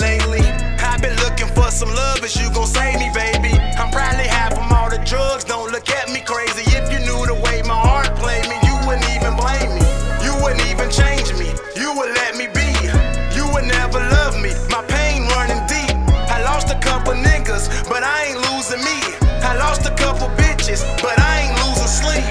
lately. I've been looking for some love, is you gon' save me, baby? I'm probably half from all the drugs, don't look at me crazy. If you knew the way my heart played me, you wouldn't even blame me. You wouldn't even change me, you would let me be. You would never love me, my pain running deep. I lost a couple niggas, but I ain't losing me. I lost a couple bitches, but I ain't losing sleep.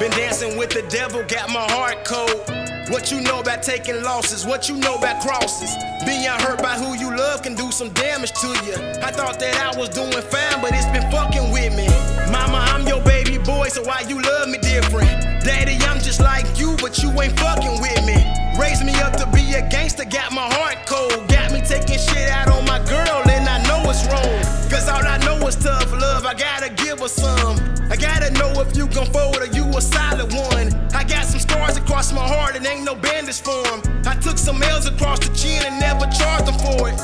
Been dancing with the devil, got my heart cold. What you know about taking losses? What you know about crosses? Being hurt by who you love can do some damage to you. I thought that I was doing fine, but it's been fucking with me. Mama, I'm your baby boy, so why you love me different? Daddy, I'm just like you, but you ain't fucking with me. Raised me up to be a gangster, got my heart cold. Got me taking shit out on my girl, and I know it's wrong. Cause all I know is tough love, I gotta give her some. Ain't no bandage for 'em. I took some L's across the chin and never charged them for it.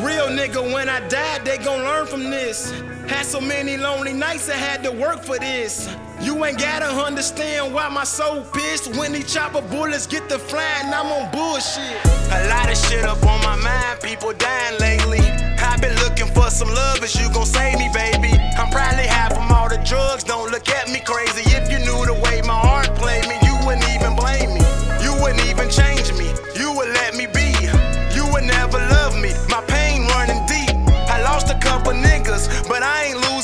Real nigga, when I died, they gon' learn from this. Had so many lonely nights, I had to work for this. You ain't gotta understand why my soul pissed. When these chopper bullets get to flying, I'm on bullshit. A lot of shit up on my mind, people dying lately. I've been looking for some love, is you gon' save me, baby?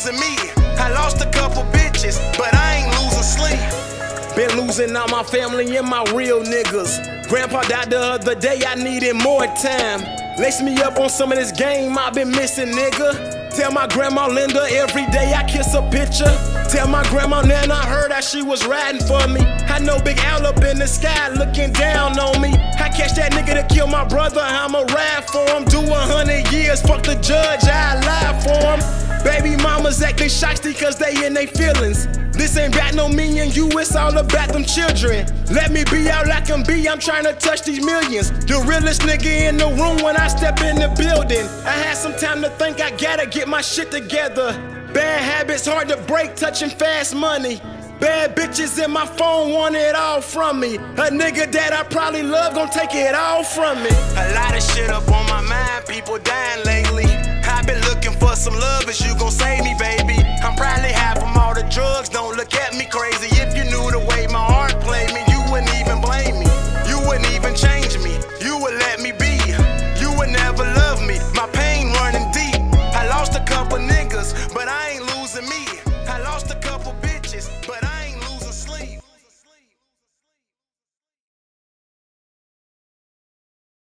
Losing me. I lost a couple bitches, but I ain't losing sleep. Been losing all my family and my real niggas. Grandpa died the other day, I needed more time. Lace me up on some of this game I've been missing, nigga. Tell my grandma Linda every day I kiss a picture. Tell my grandma Nana I heard that she was riding for me. I know Big Al up in the sky looking down on me. I catch that nigga to kill my brother, I'ma ride for him. Do a hundred years, fuck the judge, I lie for mamas acting shiesty cause they in their feelings. This ain't about no me and you, it's all about them children. Let me be all I can be, I'm trying to touch these millions. The realest nigga in the room when I step in the building. I had some time to think, I gotta get my shit together. Bad habits hard to break, touching fast money. Bad bitches in my phone want it all from me. A nigga that I probably love gon' take it all from me. A lot of shit up on my mind, people dying lately. I've been looking for some love, is you gon' save